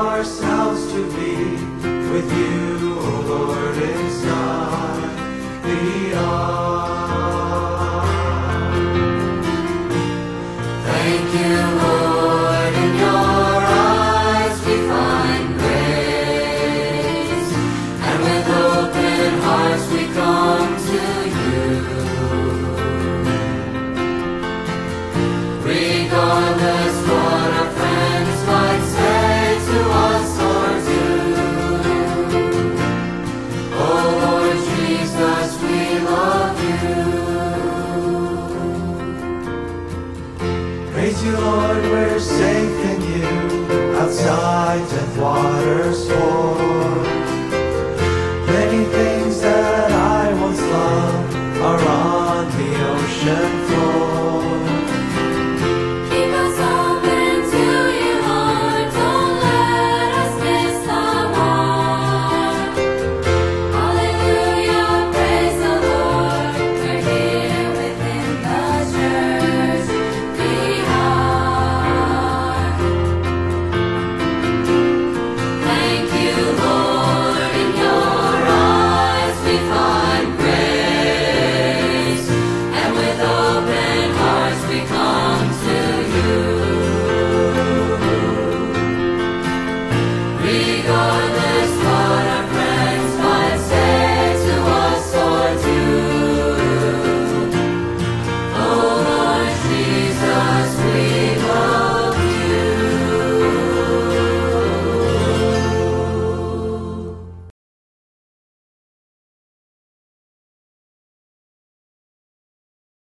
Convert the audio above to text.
ourselves to be with you, O Lord, is not beyond. Thank you, Lord, in your eyes we find grace, and with open hearts we come Praise you, Lord, we're safe in you, outside death waters fall.